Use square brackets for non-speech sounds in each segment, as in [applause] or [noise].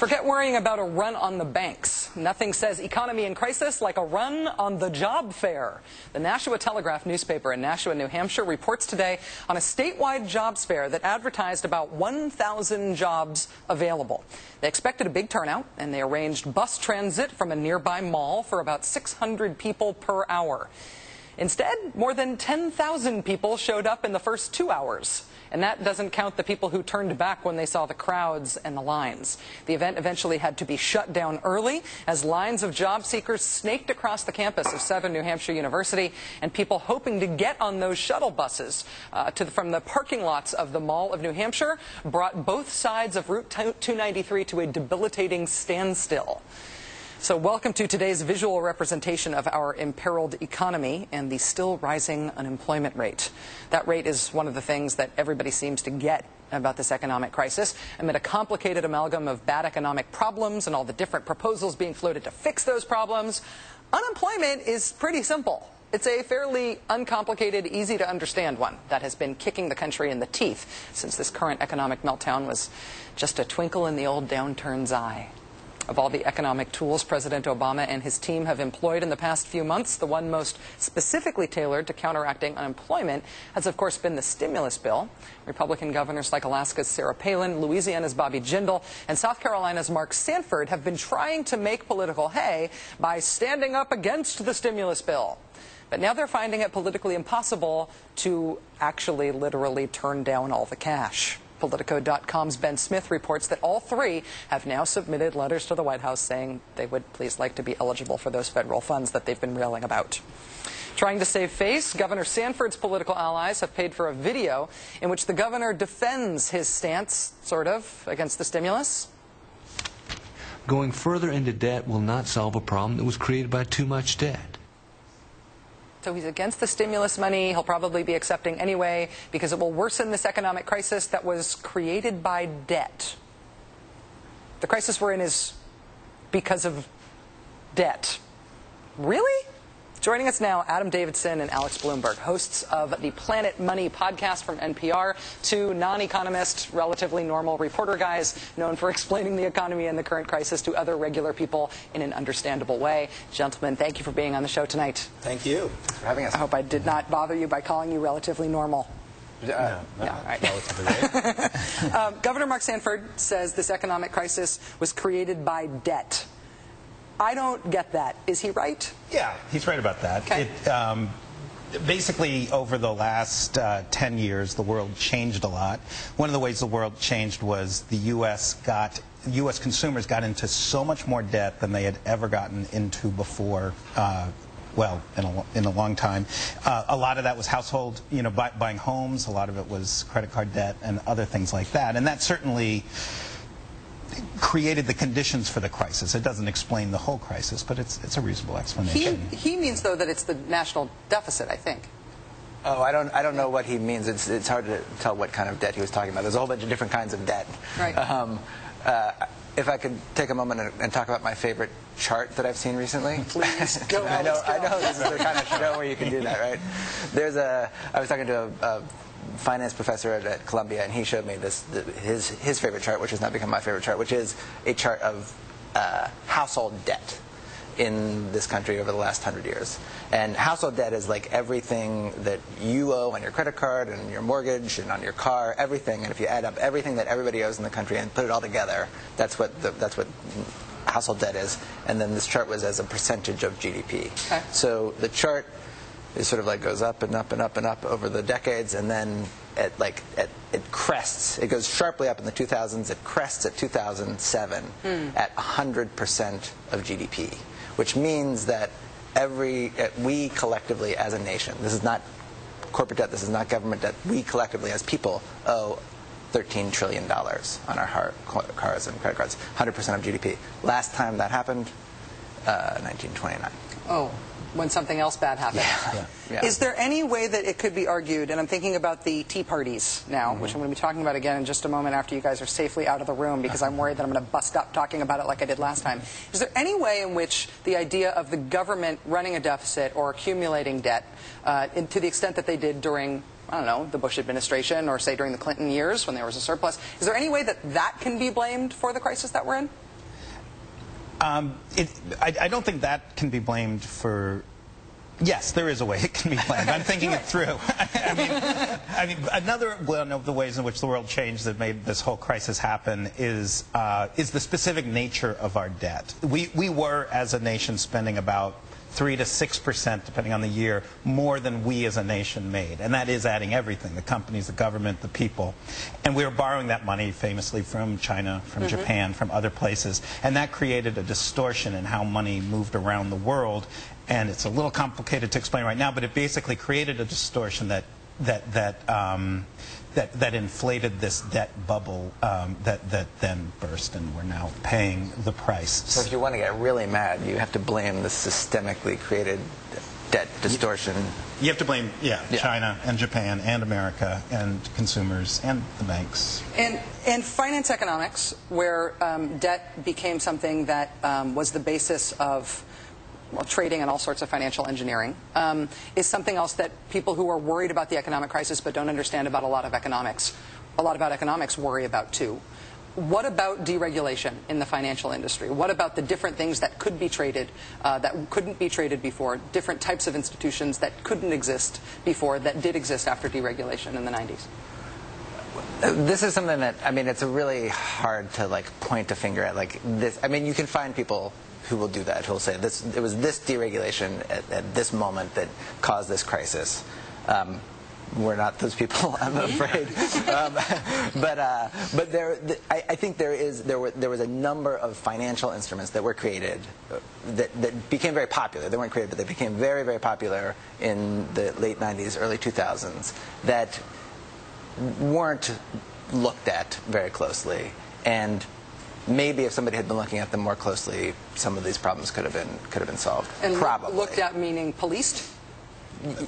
Forget worrying about a run on the banks. Nothing says economy in crisis like a run on the job fair. The Nashua Telegraph newspaper in Nashua, New Hampshire reports today on a statewide jobs fair that advertised about 1,000 jobs available. They expected a big turnout and they arranged bus transit from a nearby mall for about 600 people per hour. Instead, more than 10,000 people showed up in the first two hours. And that doesn't count the people who turned back when they saw the crowds and the lines. The event eventually had to be shut down early as lines of job seekers snaked across the campus of Southern New Hampshire University and people hoping to get on those shuttle buses uh, the, from the parking lots of the Mall of New Hampshire brought both sides of Route 293 to a debilitating standstill. So welcome to today's visual representation of our imperiled economy and the still rising unemployment rate. That rate is one of the things that everybody seems to get about this economic crisis. Amid a complicated amalgam of bad economic problems and all the different proposals being floated to fix those problems, unemployment is pretty simple. It's a fairly uncomplicated, easy to understand one that has been kicking the country in the teeth since this current economic meltdown was just a twinkle in the old downturn's eye. Of all the economic tools President Obama and his team have employed in the past few months, the one most specifically tailored to counteracting unemployment has, of course, been the stimulus bill. Republican governors like Alaska's Sarah Palin, Louisiana's Bobby Jindal, and South Carolina's Mark Sanford have been trying to make political hay by standing up against the stimulus bill. But now they're finding it politically impossible to actually literally turn down all the cash. Politico.com's Ben Smith reports that all three have now submitted letters to the White House saying they would please like to be eligible for those federal funds that they've been railing about. Trying to save face, Governor Sanford's political allies have paid for a video in which the governor defends his stance, sort of, against the stimulus. Going further into debt will not solve a problem that was created by too much debt. So he's against the stimulus money. He'll probably be accepting anyway because it will worsen this economic crisis that was created by debt. The crisis we're in is because of debt. Really? Joining us now, Adam Davidson and Alex Blumberg, hosts of the Planet Money podcast from NPR, two non economist, relatively normal reporter guys known for [laughs] explaining the economy and the current crisis to other regular people in an understandable way. Gentlemen, thank you for being on the show tonight. Thank you for having us. I hope I did not bother you by calling you relatively normal. Uh, no, yeah, right. [laughs] um, Governor Mark Sanford says this economic crisis was created by debt. I don't get that. Is he right? Yeah, he's right about that. Okay. It, um, basically, over the last uh, 10 years, the world changed a lot. One of the ways the world changed was the U.S. got U.S. consumers got into so much more debt than they had ever gotten into before. Uh, well, in a, in a long time. Uh, a lot of that was household, you know, buy, buying homes. A lot of it was credit card debt and other things like that. And that certainly created the conditions for the crisis. It doesn't explain the whole crisis, but it's, it's a reasonable explanation. He, he means, though, that it's the national deficit, I think. Oh, I don't, I don't know what he means. It's, it's hard to tell what kind of debt he was talking about. There's a whole bunch of different kinds of debt. Right. Um, uh, if I could take a moment and, and, talk about my favorite chart that I've seen recently. [laughs] Please, go. [laughs] I know. I know this is the kind of show where you can do that, right? There's a, I was talking to a, a finance professor at, at, Columbia, and he showed me this the, his his favorite chart, which has now become my favorite chart, which is a chart of uh, household debt in this country over the last hundred years. And household debt is like everything that you owe on your credit card and your mortgage and on your car, everything. And if you add up everything that everybody owes in the country and put it all together, that's what the, that's what household debt is. And then this chart was as a percentage of GDP. Okay. So the chart it sort of like goes up and up and up and up over the decades, and then it like it, it crests. It goes sharply up in the 2000s. It crests at 2007 mm. at 100% of GDP, which means that every uh, we collectively as a nation, this is not corporate debt, this is not government debt. We collectively as people owe 13 trillion dollars on our cars and credit cards, 100% of GDP. Last time that happened, uh, 1929. Oh when something else bad happens. Yeah. Yeah. Is there any way that it could be argued, and I'm thinking about the tea parties now, mm-hmm. which I'm going to be talking about again in just a moment after you guys are safely out of the room because I'm worried that I'm going to bust up talking about it like I did last time. Is there any way in which the idea of the government running a deficit or accumulating debt, uh, in, to the extent that they did during I don't know, the Bush administration or say during the Clinton years when there was a surplus. Is there any way that that can be blamed for the crisis that we're in? Um, it, I, I don't think that can be blamed for Yes, there is a way it can be blamed. I'm thinking it through. [laughs] I mean, I mean, another one of the ways in which the world changed that made this whole crisis happen is uh, is the specific nature of our debt. We we were as a nation spending about three to six percent, depending on the year, more than we as a nation made, and that is adding everything: the companies, the government, the people. And we were borrowing that money famously from China, from mm-hmm. Japan, from other places, and that created a distortion in how money moved around the world and it's a little complicated to explain right now, but it basically created a distortion that that that um, that, that inflated this debt bubble um, that that then burst, and we're now paying the price. So, if you want to get really mad, you have to blame the systemically created debt distortion. You have to blame, yeah, yeah, China and Japan and America and consumers and the banks. And and finance economics, where um, debt became something that um, was the basis of well, trading and all sorts of financial engineering, um, is something else that people who are worried about the economic crisis but don't understand about a lot of economics, a lot about economics worry about too. What about deregulation in the financial industry? What about the different things that could be traded, uh, that couldn't be traded before, different types of institutions that couldn't exist before, that did exist after deregulation in the 90s? This is something that I mean, it's really hard to like point a finger at. Like this, I mean, you can find people who will do that, who will say this, it was this deregulation at, at this moment that caused this crisis. Um, we're not those people, [laughs] I'm afraid. um, but uh, but there, I, I, think there is there were there was a number of financial instruments that were created uh, that, that became very popular. They weren't created, but they became very very popular in the late 90s, early 2000s that weren't looked at very closely and maybe if somebody had been looking at them more closely, some of these problems could have been could have been solved. And Probably. looked at meaning policed.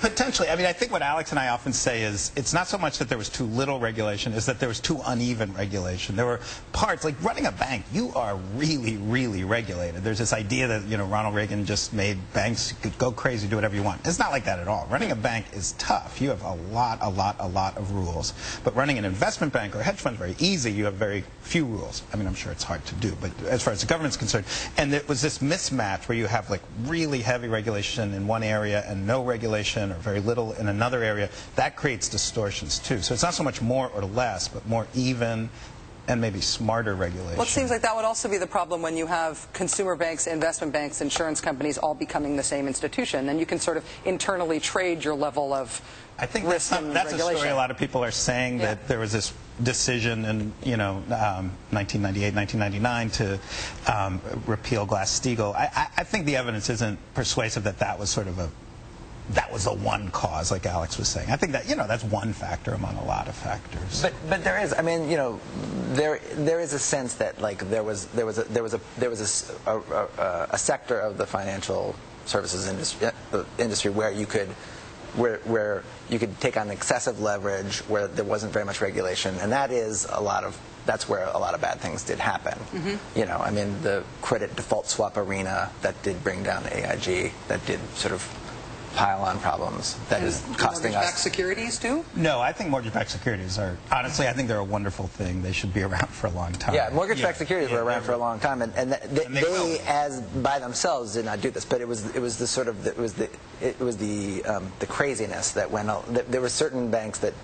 Potentially. I mean, I think what Alex and I often say is it's not so much that there was too little regulation, is that there was too uneven regulation. There were parts, like running a bank, you are really, really regulated. There's this idea that, you know, Ronald Reagan just made banks could go crazy, do whatever you want. It's not like that at all. Running a bank is tough. You have a lot, a lot, a lot of rules. But running an investment bank or a hedge fund is very easy. You have very few rules. I mean, I'm sure it's hard to do, but as far as the government's concerned. And it was this mismatch where you have like really heavy regulation in one area and no regulation regulation or very little in another area, that creates distortions too. So it's not so much more or less, but more even and maybe smarter regulation. Well, it seems like that would also be the problem when you have consumer banks, investment banks, insurance companies all becoming the same institution. Then you can sort of internally trade your level of I think that's, not, that's a story a lot of people are saying yeah. that there was this decision in you know um, 1998, 1999 to um, repeal Glass-Steagall. I, I think the evidence isn't persuasive that that was sort of a that was the one cause, like Alex was saying. I think that you know that's one factor among a lot of factors. But but there is, I mean, you know, there there is a sense that like there was there was a, there was a there was a, a, a sector of the financial services industry uh, industry where you could where where you could take on excessive leverage where there wasn't very much regulation, and that is a lot of that's where a lot of bad things did happen. Mm-hmm. You know, I mean, the credit default swap arena that did bring down AIG, that did sort of pile-on problems that and is costing us. Mortgage-backed securities too? No, I think mortgage-backed securities are honestly. I think they're a wonderful thing. They should be [laughs] around for a long time. Yeah, mortgage-backed yeah. securities yeah, were around for a long time, and, and, th- and they, they as by themselves, did not do this. But it was it was the sort of the, it was the it was the um, the craziness that went. There were certain banks that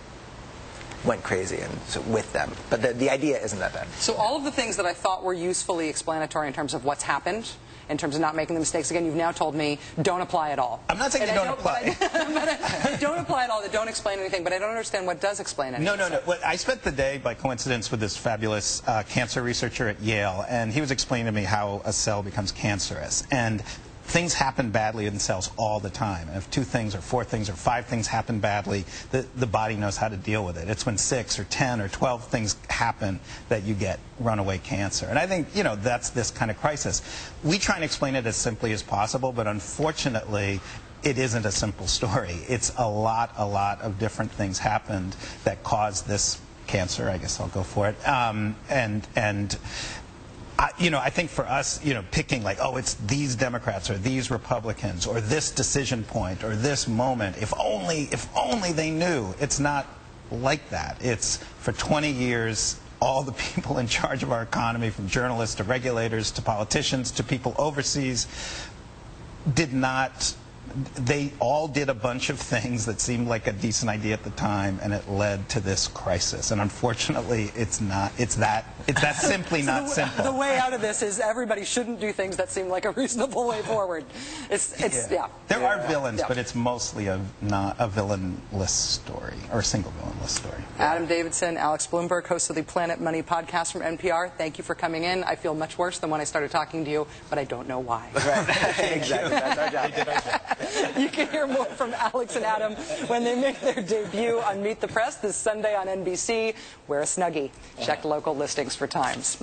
went crazy and so with them. But the, the idea isn't that bad. So all of the things that I thought were usefully explanatory in terms of what's happened in terms of not making the mistakes again. You've now told me don't apply at all. I'm not saying they don't, don't, apply. I, [laughs] don't apply at all. That don't explain anything. But I don't understand what does explain anything. No, no, no. Well, I spent the day by coincidence with this fabulous uh, cancer researcher at Yale, and he was explaining to me how a cell becomes cancerous. And things happen badly in cells all the time. And if two things or four things or five things happen badly, the, the body knows how to deal with it. It's when six or 10 or 12 things happen that you get runaway cancer. And I think, you know, that's this kind of crisis. We try and explain it as simply as possible, but unfortunately, it isn't a simple story. It's a lot, a lot of different things happened that caused this cancer. I guess I'll go for it. Um, and and I, you know, I think for us, you know, picking like, oh, it's these Democrats or these Republicans or this decision point or this moment. If only, if only they knew. It's not like that. It's for 20 years, all the people in charge of our economy, from journalists to regulators to politicians to people overseas, did not they all did a bunch of things that seemed like a decent idea at the time and it led to this crisis and unfortunately it's not it's that it's that [laughs] simply So not the, simple The way out of this is everybody shouldn't do things that seem like a reasonable way forward. It's, it's yeah. there are villains Yeah. but it's mostly a not a villainless story or a single villainless story Adam Davidson, Alex Blumberg, host of the Planet Money podcast from NPR. Thank you for coming in. I feel much worse than when I started talking to you, but I don't know why. Right. [laughs] exactly. That's our job. You can hear more from Alex and Adam when they make their debut on Meet the Press this Sunday on NBC. Wear a Snuggie. Check local listings for times.